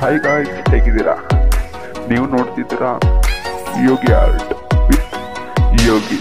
Hi guys ಹೇಗಿದ್ದೀರಾ ನೀವು ನೋಡ್ತಿದ್ದೀರಾ? Yogi art with Yogi.